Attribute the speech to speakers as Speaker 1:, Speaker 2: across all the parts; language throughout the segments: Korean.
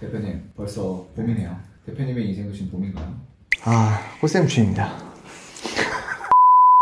Speaker 1: 대표님 벌써 봄이네요. 대표님의 인생도 지금 봄인가요?
Speaker 2: 아, 꽃샘추위입니다.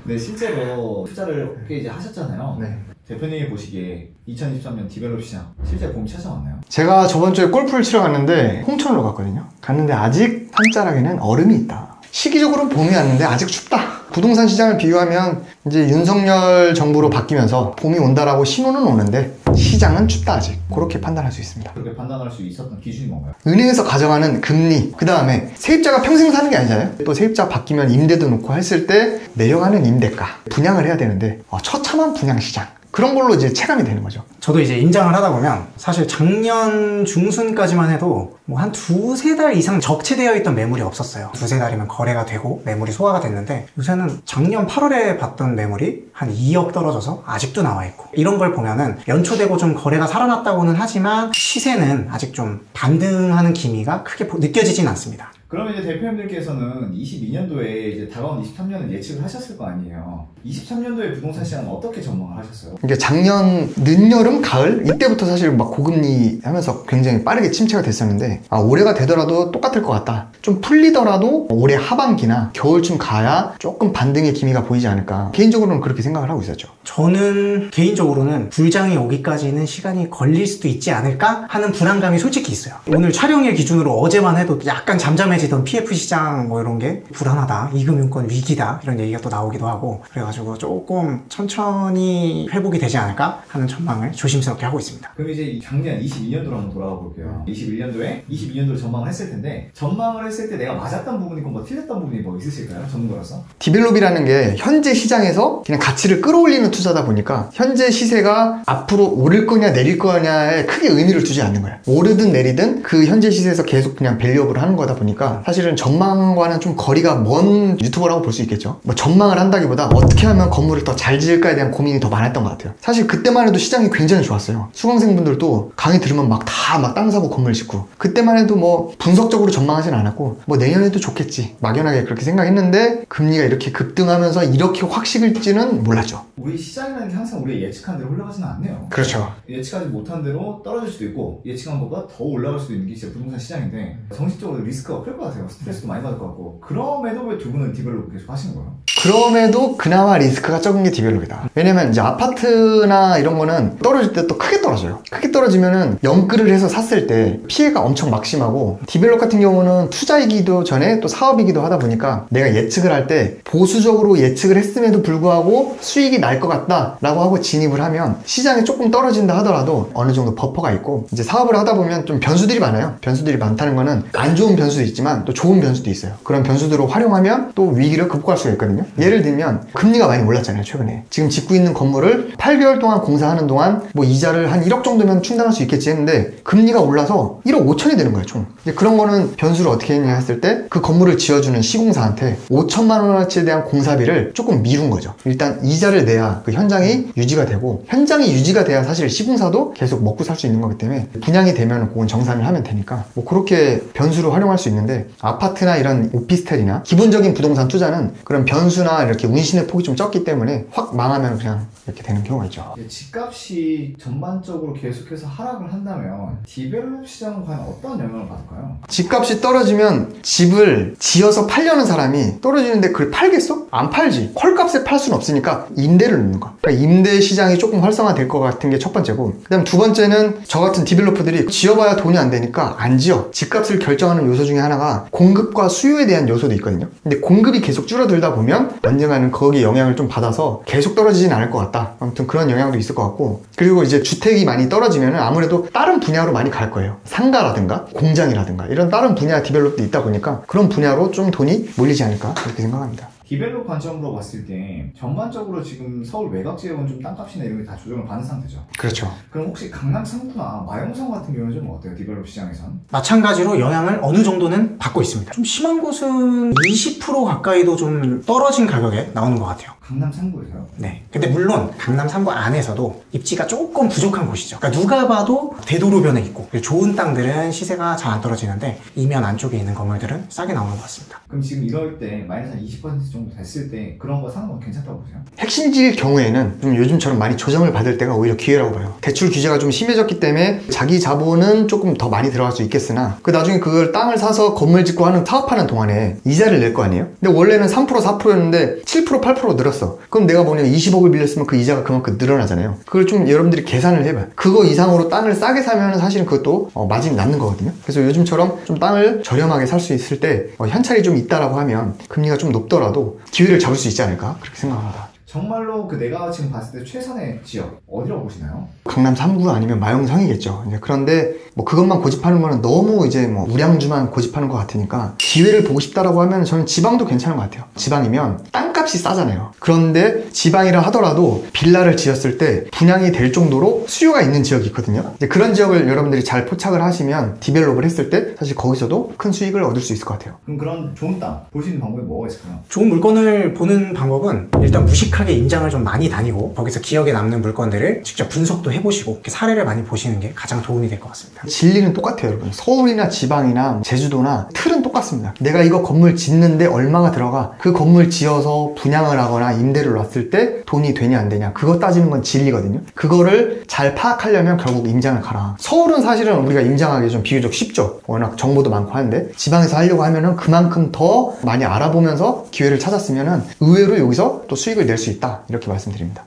Speaker 1: 네 실제로 투자를 꽤 이제 하셨잖아요.
Speaker 2: 네.
Speaker 1: 대표님이 보시기에 2023년 develop 시장 실제 봄이 찾아왔나요?
Speaker 2: 제가 저번 주에 골프를 치러 갔는데 홍천으로 갔거든요. 갔는데 아직 산자락에는 얼음이 있다. 시기적으로는 봄이 왔는데 아직 춥다. 부동산 시장을 비유하면 이제 윤석열 정부로 바뀌면서 봄이 온다라고 신호는 오는데 시장은 춥다 아직. 그렇게 판단할 수 있습니다.
Speaker 1: 그렇게 판단할 수 있었던 기준이 뭔가요?
Speaker 2: 은행에서 가져가는 금리, 그 다음에 세입자가 평생 사는 게 아니잖아요. 또 세입자 바뀌면 임대도 놓고 했을 때 내려가는 임대가, 분양을 해야 되는데 어, 처참한 분양 시장. 그런 걸로 이제 체감이 되는 거죠.
Speaker 3: 저도 이제 임장을 하다 보면 사실 작년 중순까지만 해도 뭐 한 두세 달 이상 적체되어 있던 매물이 없었어요. 두세 달이면 거래가 되고 매물이 소화가 됐는데 요새는 작년 8월에 봤던 매물이 한 2억 떨어져서 아직도 나와 있고 이런 걸 보면은 연초되고 좀 거래가 살아났다고는 하지만 시세는 아직 좀 반등하는 기미가 크게 보- 느껴지진 않습니다.
Speaker 1: 그러면 이제 대표님들께서는 22년도에 이제 다가온 23년을 예측을 하셨을 거 아니에요. 23년도에 부동산 시장은 어떻게 전망을 하셨어요?
Speaker 2: 이게 작년 늦여름, 가을 이때부터 사실 막 고금리 하면서 굉장히 빠르게 침체가 됐었는데 아 올해가 되더라도 똑같을 것 같다. 좀 풀리더라도 올해 하반기나 겨울쯤 가야 조금 반등의 기미가 보이지 않을까. 개인적으로는 그렇게 생각을 하고 있었죠.
Speaker 3: 저는 개인적으로는 불장이 오기까지는 시간이 걸릴 수도 있지 않을까 하는 불안감이 솔직히 있어요. 오늘 촬영일 기준으로 어제만 해도 약간 잠잠해지던 PF 시장 뭐 이런 게 불안하다, 이금융권 위기다 이런 얘기가 또 나오기도 하고 그래가지고 조금 천천히 회복이 되지 않을까 하는 전망을 조심스럽게 하고 있습니다.
Speaker 1: 그럼 이제 이 작년 22년도로 한번 돌아가 볼게요. 21년도에 22년도를 전망을 했을 텐데 전망을 했을 때 내가 맞았던 부분이 뭐 틀렸던 부분이 뭐 있으실까요? 전문가로서?
Speaker 2: develop이라는 게 현재 시장에서 그냥 가치를 끌어올리는 투자다 보니까 현재 시세가 앞으로 오를 거냐 내릴 거냐에 크게 의미를 두지 않는 거야. 오르든 내리든 그 현재 시세에서 계속 그냥 value up을 하는 거다 보니까 사실은 전망과는 좀 거리가 먼 유튜버라고 볼 수 있겠죠. 뭐 전망을 한다기보다 어떻게 하면 건물을 더 잘 지을까에 대한 고민이 더 많았던 것 같아요. 사실 그때만 해도 시장이 굉장히 좋았어요. 수강생분들도 강의 들으면 막 다 막 땅 사고 건물 짓고 그때만 해도 뭐 분석적으로 전망하진 않았고 뭐 내년에도 좋겠지 막연하게 그렇게 생각했는데 금리가 이렇게 급등하면서 이렇게 확 식을지는 몰랐죠.
Speaker 1: 우리 시장이라는 게 항상 우리가 예측한 대로 흘러가지는 않네요.
Speaker 2: 그렇죠.
Speaker 1: 예측하지 못한 대로 떨어질 수도 있고 예측한 것보다 더 올라갈 수도 있는 게 진짜 부동산 시장인데 정신적으로 리스크가 클 것 같아요. 스트레스도 많이 받을 것 같고 그럼에도 왜 두 분은 develop 계속 하시는 거예요?
Speaker 2: 그럼에도 그나마 리스크가 적은 게 develop이다. 왜냐면 이제 아파트나 이런 거는 떨어질 때 또 크게 떨어져요. 크게 떨어지면은 영끌을 해서 샀을 때 피해가 엄청 막심하고 develop 같은 경우는 투자이기도 전에 또 사업이기도 하다 보니까 내가 예측을 할 때 보수적으로 예측을 했음에도 불구하고 수익이 날 것 같다 라고 하고 진입을 하면 시장이 조금 떨어진다 하더라도 어느 정도 버퍼가 있고 이제 사업을 하다 보면 좀 변수들이 많아요. 변수들이 많다는 거는 안 좋은 변수도 있지만 또 좋은 변수도 있어요. 그런 변수들을 활용하면 또 위기를 극복할 수가 있거든요. 예를 들면 금리가 많이 올랐잖아요, 최근에. 지금 짓고 있는 건물을 8개월 동안 공사하는 동안 뭐 이자를 한 1억 정도면 충당할 수 있겠지 했는데 금리가 올라서 1억 5천이 되는 거예요, 총. 이제 그런 거는 변수를 어떻게 했냐 했을 때 그 건물을 지어주는 시공사한테 5천만 원어치에 대한 공사비를 조금 미룬 거죠. 일단 이자를 내야 그 현장이 유지가 되고 현장이 유지가 돼야 사실 시공사도 계속 먹고 살 수 있는 거기 때문에 분양이 되면 그건 정산을 하면 되니까 뭐 그렇게 변수로 활용할 수 있는데 아파트나 이런 오피스텔이나 기본적인 부동산 투자는 그런 변수 나 이렇게 운신의 폭이 좀 적기 때문에 확 망하면 그냥 이렇게 되는 경우가 있죠.
Speaker 1: 집값이 전반적으로 계속해서 하락을 한다면 develop 시장은 과연 어떤 영향을 받을까요?
Speaker 2: 집값이 떨어지면 집을 지어서 팔려는 사람이 떨어지는데 그걸 팔겠어? 안 팔지. 헐값에 팔 수는 없으니까 임대를 넣는 거야. 그러니까 임대 시장이 조금 활성화될 것 같은 게 첫 번째고 그다음 두 번째는 저 같은 developer들이 지어봐야 돈이 안 되니까 안 지어. 집값을 결정하는 요소 중에 하나가 공급과 수요에 대한 요소도 있거든요. 근데 공급이 계속 줄어들다 보면 언젠가는 거기에 영향을 좀 받아서 계속 떨어지진 않을 것 같다. 아무튼 그런 영향도 있을 것 같고 그리고 이제 주택이 많이 떨어지면 아무래도 다른 분야로 많이 갈 거예요. 상가라든가 공장이라든가 이런 다른 분야 develop도 있다 보니까 그런 분야로 좀 돈이 몰리지 않을까 그렇게 생각합니다.
Speaker 1: develop 관점으로 봤을 때 전반적으로 지금 서울 외곽 지역은 좀 땅값이나 이런 게 다 조정을 받는 상태죠.
Speaker 2: 그렇죠.
Speaker 1: 그럼 혹시 강남 3구나 마용성 같은 경우는 좀 어때요? develop 시장에선?
Speaker 3: 마찬가지로 영향을 어느 정도는 받고 있습니다. 좀 심한 곳은 20% 가까이도 좀 떨어진 가격에 나오는 것 같아요.
Speaker 1: 강남 3구에서요?
Speaker 3: 네. 근데 물론 강남 3구 안에서도 입지가 조금 부족한 곳이죠. 그러니까 누가 봐도 대도로변에 있고 좋은 땅들은 시세가 잘 안 떨어지는데 이면 안쪽에 있는 건물들은 싸게 나오는 것 같습니다.
Speaker 1: 그럼 지금 이럴 때 마이너스 한 20% 정도 됐을 때 그런 거 사는 건 괜찮다고 보세요?
Speaker 2: 핵심지일 경우에는 좀 요즘처럼 많이 조정을 받을 때가 오히려 기회라고 봐요. 대출 규제가 좀 심해졌기 때문에 자기 자본은 조금 더 많이 들어갈 수 있겠으나 그 나중에 그걸 땅을 사서 건물 짓고 하는 사업하는 동안에 이자를 낼 거 아니에요? 근데 원래는 3% 4%였는데 7% 8% 늘었어. 그럼 내가 뭐냐면 20억을 빌렸으면 그 이자가 그만큼 늘어나잖아요. 그걸 좀 여러분들이 계산을 해봐요. 그거 이상으로 땅을 싸게 사면 사실은 그것도 어, 마진이 남는 거거든요. 그래서 요즘처럼 좀 땅을 저렴하게 살 수 있을 때 어, 현찰이 좀 있다라고 하면 금리가 좀 높더라도 기회를 잡을 수 있지 않을까 그렇게 생각합니다.
Speaker 1: 정말로 그 내가 지금 봤을 때 최선의 지역 어디라고 보시나요?
Speaker 2: 강남 3구 아니면 마용성이겠죠. 이제 그런데 뭐 그것만 고집하는 거는 너무 이제 뭐 우량주만 고집하는 것 같으니까 기회를 보고 싶다라고 하면 저는 지방도 괜찮은 것 같아요. 지방이면 땅 값이 싸잖아요. 그런데 지방이라 하더라도 빌라를 지었을 때 분양이 될 정도로 수요가 있는 지역이 있거든요. 이제 그런 지역을 여러분들이 잘 포착을 하시면 develop을 했을 때 사실 거기서도 큰 수익을 얻을 수 있을 것 같아요.
Speaker 1: 그럼 그런 좋은 땅 볼 수 있는 방법이 뭐가 있을까요?
Speaker 3: 좋은 물건을 보는 방법은 일단 무식하게 임장을 좀 많이 다니고 거기서 기억에 남는 물건들을 직접 분석도 해보시고 이렇게 사례를 많이 보시는 게 가장 도움이 될 것 같습니다.
Speaker 2: 진리는 똑같아요, 여러분. 서울이나 지방이나 제주도나 틀은 똑같습니다. 내가 이거 건물 짓는데 얼마가 들어가 그 건물 지어서 분양을 하거나 임대를 놨을 때 돈이 되냐 안 되냐 그거 따지는 건 진리거든요. 그거를 잘 파악하려면 결국 임장을 가라. 서울은 사실은 우리가 임장하기 좀 비교적 쉽죠. 워낙 정보도 많고 하는데 지방에서 하려고 하면은 그만큼 더 많이 알아보면서 기회를 찾았으면은 의외로 여기서 또 수익을 낼 수 있다 이렇게 말씀드립니다.